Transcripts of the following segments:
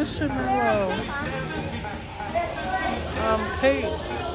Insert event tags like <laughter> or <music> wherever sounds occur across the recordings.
Squishmallow. Um, Kate.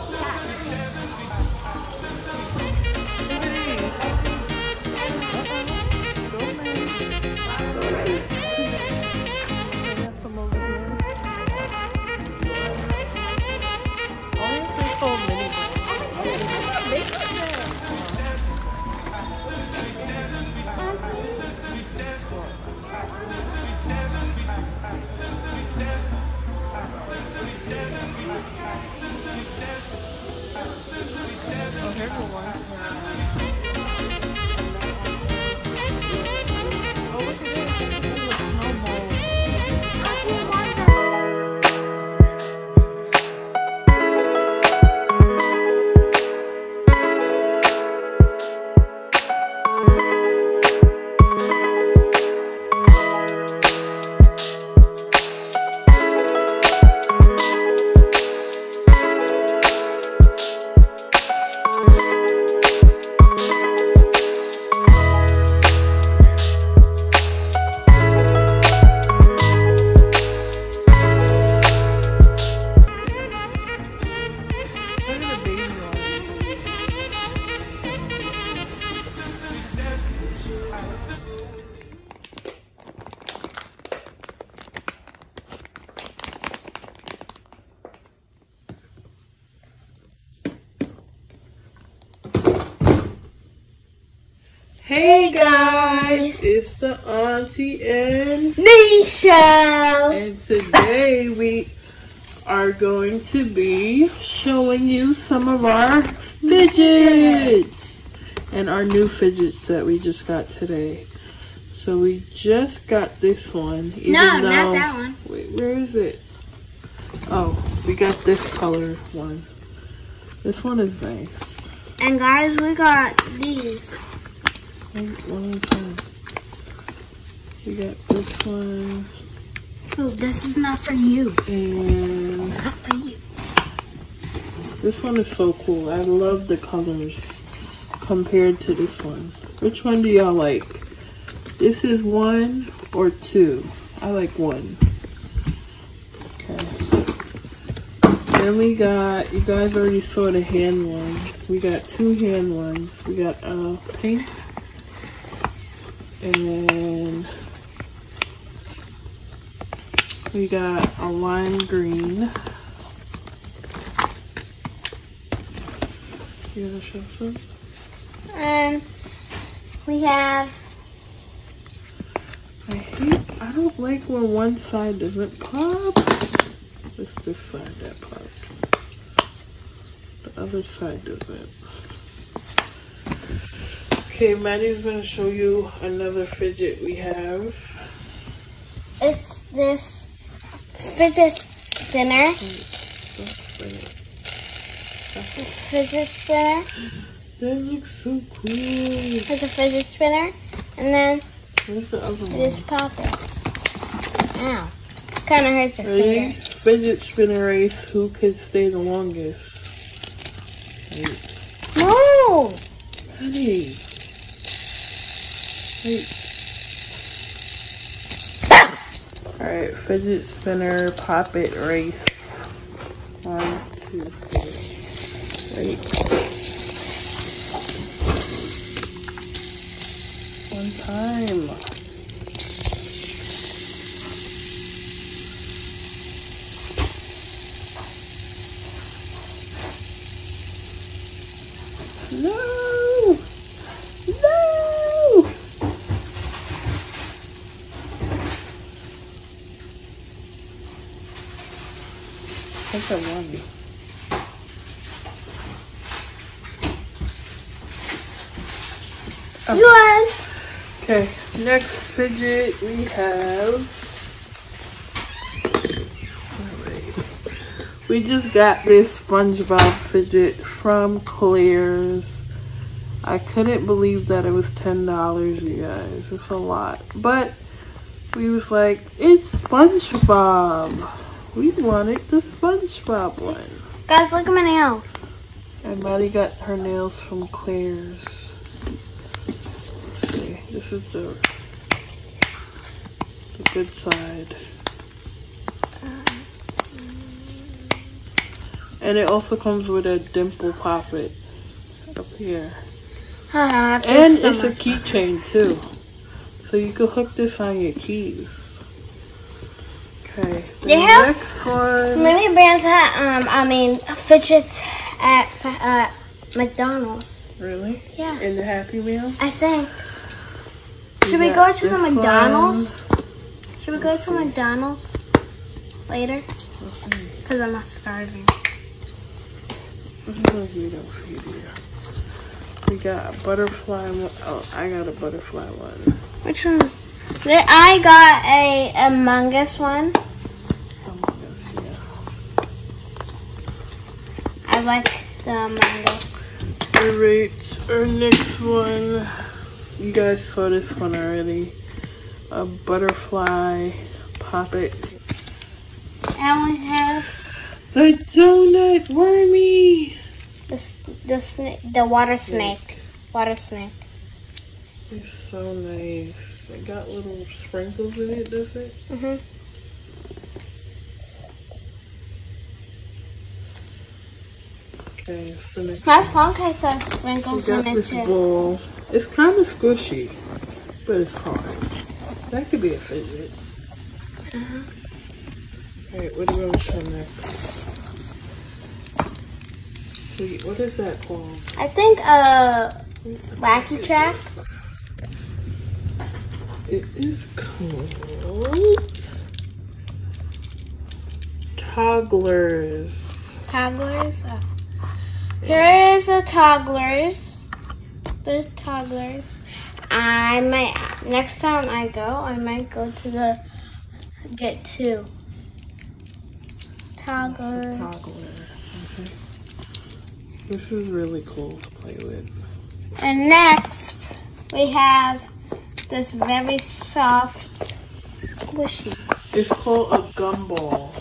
Hey guys, it's the auntie and niece show! and today <laughs> we are going to be showing you some of our fidgets and our new fidgets that we just got today. So we just got this one. Even No, though, not that one. Wait, where is it? Oh, we got this color one. This one is nice. And guys, we got these. What is that? We got this one Oh, this is not for you. and Not for you. This one is so cool. I love the colors compared to this one. Which one do y'all like? This is one or two? I like one. Okay. Then we got, you guys already saw the hand one. We got two hand ones. We got uh, pink and we got a lime green. You gonna show some? And we have I hate, I don't like when one side doesn't pop. It's this side that pops. The other side doesn't. Okay, Maddie's gonna show you another fidget we have. it's this fidget spinner. Don't spin it. Fidget spinner. That looks so cool. It's a fidget spinner. And then Where's the other it is one? popping. Ow. Kind of hurts your Ready? finger. Fidget spinner race. Who can stay the longest? Wait. No! Honey. Alright, fidget spinner, pop it, race. One, two, three. One time. No! Think I won. Oh. Okay, next fidget we have. We just got this SpongeBob fidget from Claire's. I couldn't believe that it was $10, you guys. It's a lot. But we was like, it's SpongeBob. We wanted the SpongeBob one. Guys, look at my nails. And Maddie got her nails from Claire's. See, this is the the good side. And it also comes with a dimple poppet up here. And so it's a keychain too. So you can hook this on your keys. Okay. The They have- next one. Many brands have, um, I mean, fidgets at uh, McDonald's. Really? Yeah, In the Happy Meal? I think. Should we got go to the McDonald's? Should we go Let's to see. McDonald's later? Because I'm not starving. This is a video for you, dear. We got a butterfly one. Oh, I got a butterfly one. Which one's? Th- I got a Among Us one. My gosh, yeah. I like the Among Us. Alright, our next one. You guys saw this one already. A butterfly poppet. And we have The donut wormy. the the the water snake. Water snake. It's so nice. It got little sprinkles in it, does it? Mhm. Okay, so next My phone case has sprinkles in it this too. ball. It's kind of squishy, but it's hard. That could be a fidget. Uh-huh. Alright, what do we want to try next? Wait, what is that called? I think uh wacky track. It is called Togglers. Togglers. Uh, oh. Here is the togglers. The togglers. I might next time I go, I might go to the get two. Togglers. toggler. This is really cool to play with. And next we have this very soft squishy. It's called a gumball.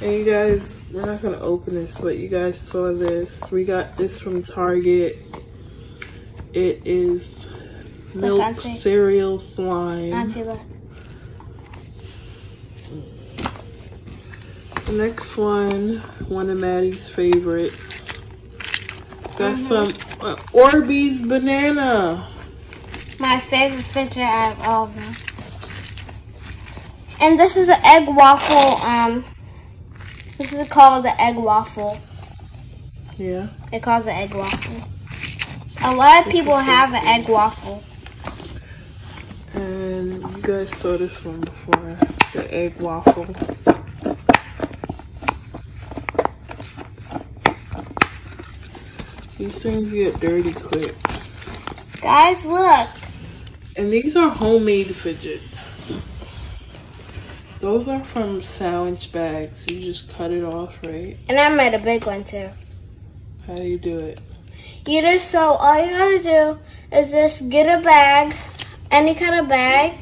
And you guys, we're not gonna open this, but you guys saw this. We got this from Target. It is milk fancy. cereal slime. Auntie, look. The next one, one of Maddie's favorites. Got Mhm. some uh, Orbeez banana. My favorite fidget out of all of them. And this is an egg waffle. Um, this is called the egg waffle. Yeah. It calls it egg waffle. A lot of people have an egg waffle. And you guys saw this one before, the egg waffle. These things get dirty quick. Guys, look. And these are homemade fidgets. Those are from sandwich bags. You just cut it off, right? And I made a big one too. How do you do it? You just so all you gotta do is just get a bag, any kind of bag,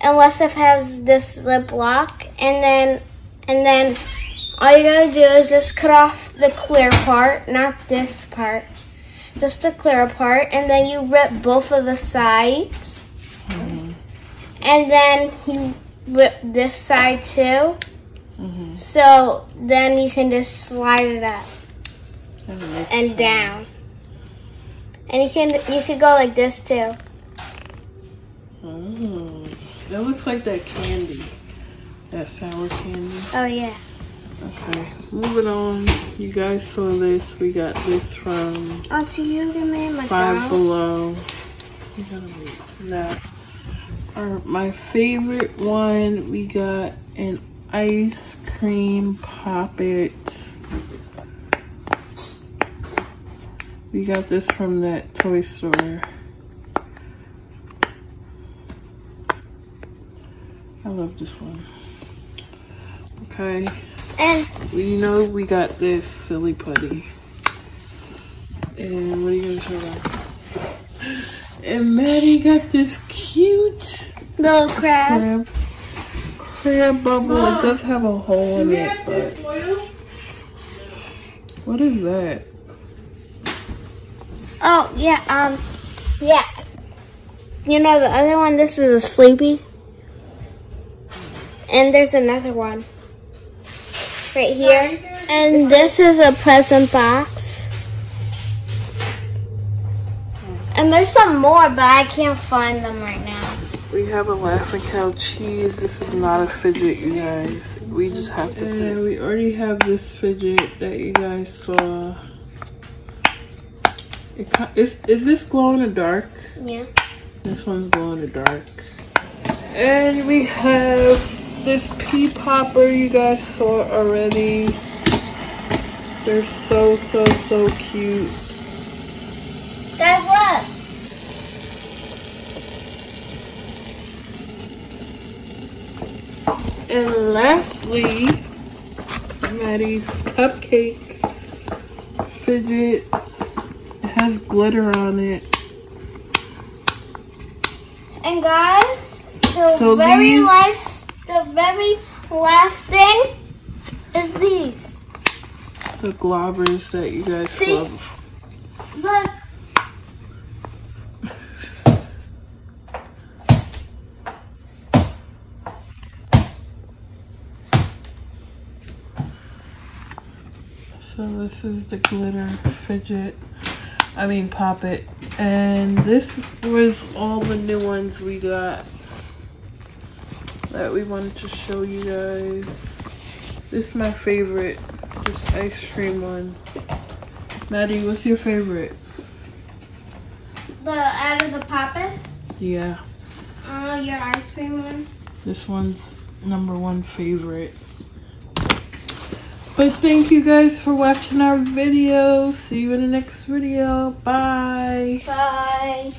unless it has this lip lock, and then and then all you gotta do is just cut off the clear part, not this part, just the clear part, and then you rip both of the sides, Mm-hmm. and then you rip this side too. Mm-hmm. So then you can just slide it up And, it makes and some- down. And you can you could go like this too. Oh, that looks like that candy. That sour candy. Oh yeah. Okay, moving on. You guys saw this. We got this from Auntie, you me my Five Below. You gotta wait. That. Our, my favorite one, we got an ice cream Pop It. We got this from that toy store. I love this one. Okay. And We know we got this silly putty. And what are you gonna show them? And Maddie got this cute little crab. crab, crab bubble. It does have a hole in it, but what is that? Oh yeah, um, yeah. You know the other one. This is a sleepy, and there's another one right here. And this is a present box. And there's some more, but I can't find them right now. We have a laughing cow cheese. This is not a fidget, you guys. We just have to. And we already have this fidget that you guys saw. It, ki- is, is this glow in the dark? Yeah. This one's glow in the dark. And we have this pea popper you guys saw already. They're so, so, so cute. Guys, look. And lastly, Maddie's cupcake fidget. It has glitter on it. And guys, the So very these- last, the very last thing is these. The Globbles that you guys See? love. Look. So this is the glitter fidget. I mean pop it. And this was all the new ones we got that we wanted to show you guys. This is my favorite. This ice cream one. Maddie, what's your favorite? The out of the poppets. Yeah, Oh, your ice cream one. this one's number one favorite. But thank you guys for watching our video. See you in the next video. Bye. Bye.